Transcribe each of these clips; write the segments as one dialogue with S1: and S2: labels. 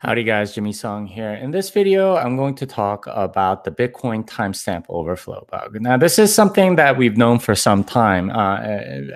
S1: Howdy guys, Jimmy Song here. In this video, I'm going to talk about the Bitcoin timestamp overflow bug. Now, this is something that we've known for some time, uh,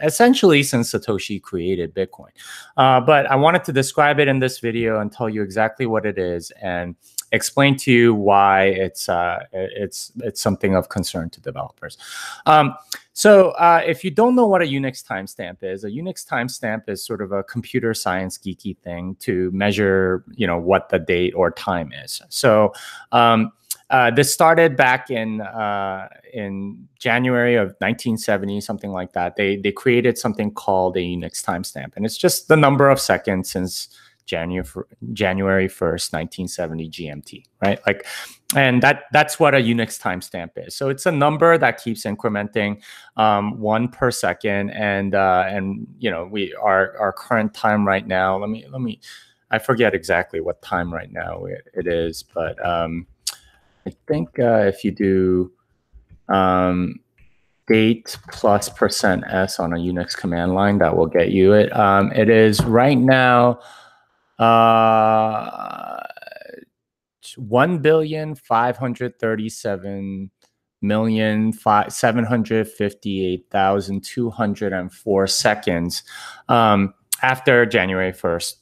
S1: essentially since Satoshi created Bitcoin. Uh, but I wanted to describe it in this video and tell you exactly what it is and explain to you why it's uh, it's it's something of concern to developers. Um, so uh, if you don't know what a Unix timestamp is, a Unix timestamp is sort of a computer science geeky thing to measure, you know, what the date or time is. So um, uh, this started back in uh, in January of 1970, something like that. They they created something called a Unix timestamp, and it's just the number of seconds since January January 1st, 1970 GMT, right? Like, and that that's what a Unix timestamp is. So it's a number that keeps incrementing um, one per second, and uh, and you know we our our current time right now. Let me let me. I forget exactly what time right now it, it is, but um, I think uh, if you do um, date plus percent s on a Unix command line, that will get you it. Um, it is right now. Uh, one billion five hundred thirty-seven million five seven hundred fifty-eight thousand two hundred and four seconds um, after January first.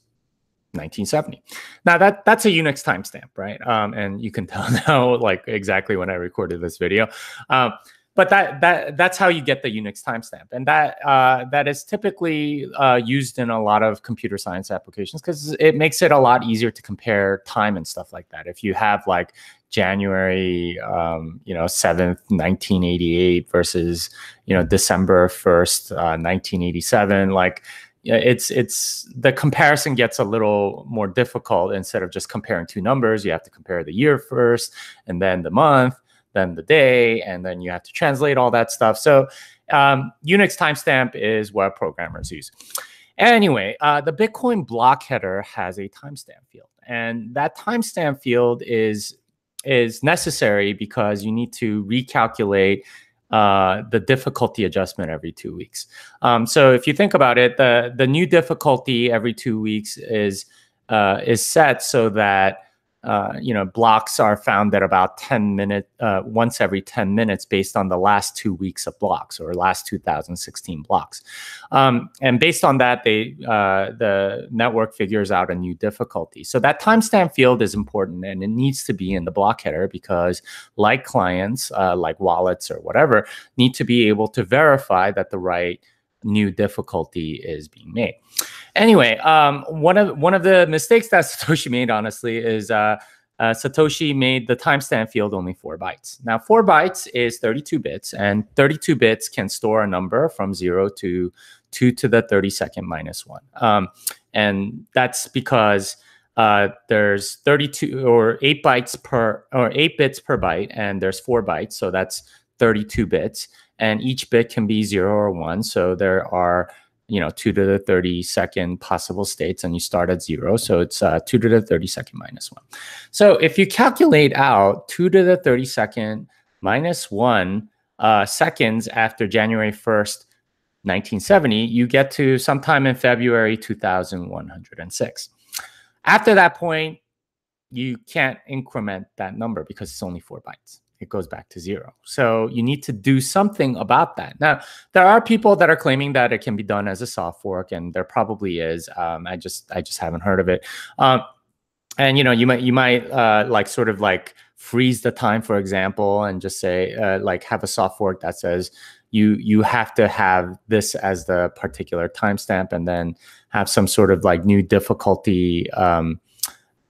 S1: 1970. Now that that's a Unix timestamp, right? Um, and you can tell now, like exactly when I recorded this video. Um, but that that that's how you get the Unix timestamp, and that uh, that is typically uh, used in a lot of computer science applications because it makes it a lot easier to compare time and stuff like that. If you have like January, um, you know, seventh, nineteen eighty eight versus you know December first, uh, nineteen eighty seven, like it's it's the comparison gets a little more difficult. Instead of just comparing two numbers you have to compare the year first and then the month then the day, and then you have to translate all that stuff. So um, Unix timestamp is what programmers use. Anyway, uh, the Bitcoin block header has a timestamp field, and that timestamp field is is necessary because you need to recalculate uh, the difficulty adjustment every two weeks. Um, so if you think about it, the the new difficulty every two weeks is uh, is set so that uh, you know, blocks are found at about 10 minutes, uh, once every 10 minutes based on the last two weeks of blocks or last 2016 blocks. Um, and based on that, they uh, the network figures out a new difficulty. So that timestamp field is important and it needs to be in the block header because like clients, uh, like wallets or whatever, need to be able to verify that the right new difficulty is being made. Anyway, um, one of one of the mistakes that Satoshi made, honestly, is uh, uh, Satoshi made the timestamp field only four bytes. Now, four bytes is 32 bits, and 32 bits can store a number from zero to two to the 32nd minus one. Um, and that's because uh, there's 32 or eight bytes per or eight bits per byte, and there's four bytes, so that's 32 bits, and each bit can be zero or one. So there are you know, two to the 32nd possible states and you start at zero. So it's uh, two to the 32nd minus one. So if you calculate out two to the 32nd minus one uh, seconds after January 1st, 1970, you get to sometime in February 2106. After that point, you can't increment that number because it's only four bytes it goes back to zero. So you need to do something about that. Now, there are people that are claiming that it can be done as a soft fork, and there probably is. Um, I just I just haven't heard of it. Um, and you know, you might you might uh, like sort of like freeze the time, for example, and just say uh, like have a soft fork that says you you have to have this as the particular timestamp, and then have some sort of like new difficulty. Um,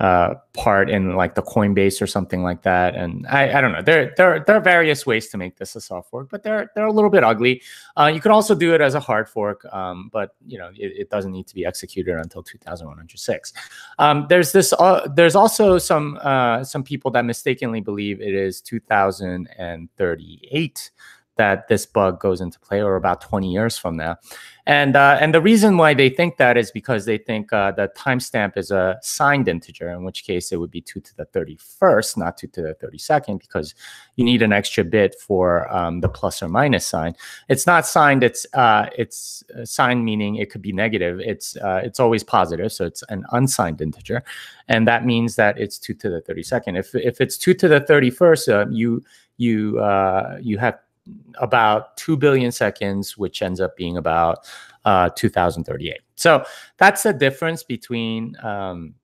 S1: uh, part in like the Coinbase or something like that. And I, I don't know. There, there, there are various ways to make this a soft fork, but they're they're a little bit ugly. Uh, you could also do it as a hard fork, um, but you know it, it, doesn't need to be executed until 2106. Um, there's this. Uh, there's also some uh, some people that mistakenly believe it is 2038 that this bug goes into play, or about 20 years from now. And uh, and the reason why they think that is because they think uh, the timestamp is a signed integer, in which case it would be two to the 31st, not two to the 32nd, because you need an extra bit for um, the plus or minus sign. It's not signed. It's uh, it's uh, signed meaning it could be negative. It's uh, it's always positive, so it's an unsigned integer, and that means that it's two to the 32nd. If if it's two to the 31st, uh, you you you have about 2 billion seconds, which ends up being about uh, 2038. So that's the difference between, um,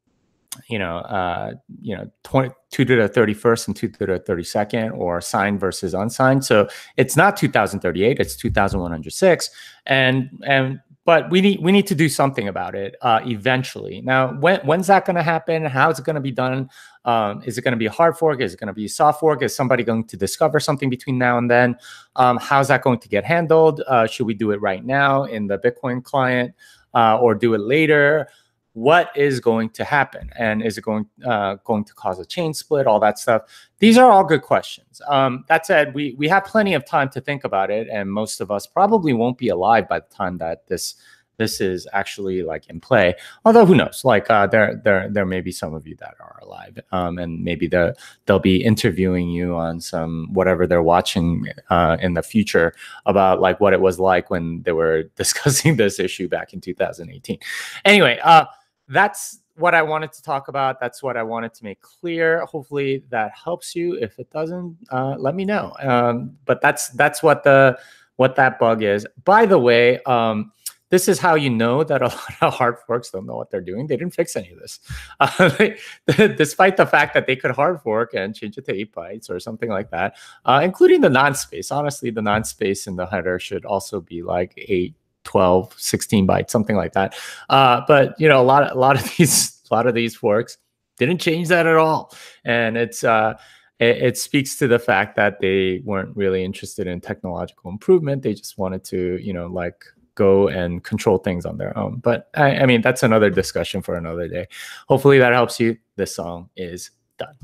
S1: you know, uh, you know, 20, 2 to the 31st and 2 to the 32nd or signed versus unsigned. So it's not 2038, it's 2106. And, and but we need we need to do something about it uh, eventually. Now, when when's that going to happen? How is it going to be done? Um, is it going to be a hard fork? Is it going to be a soft fork? Is somebody going to discover something between now and then? Um, how's that going to get handled? Uh, should we do it right now in the Bitcoin client uh, or do it later? What is going to happen? And is it going uh, going to cause a chain split all that stuff? These are all good questions. Um, that said we we have plenty of time to think about it and most of us probably won't be alive by the time that this this is actually like in play. Although who knows? Like uh, there there there may be some of you that are alive um, and maybe the, they'll be interviewing you on some whatever they're watching uh, in the future about like what it was like when they were discussing this issue back in 2018 anyway uh, that's what I wanted to talk about. That's what I wanted to make clear. Hopefully that helps you. If it doesn't, uh, let me know. Um, but that's that's what the what that bug is. By the way, um, this is how you know that a lot of hard forks don't know what they're doing. They didn't fix any of this, uh, they, despite the fact that they could hard fork and change it to eight bytes or something like that, uh, including the nonce space. Honestly, the nonce space in the header should also be like eight 12, 16 bytes, something like that. Uh, but you know, a lot of a lot of these a lot of these forks didn't change that at all, and it's uh, it, it, speaks to the fact that they weren't really interested in technological improvement. They just wanted to, you know, like go and control things on their own. But I, I mean, that's another discussion for another day. Hopefully, that helps you. This song is done.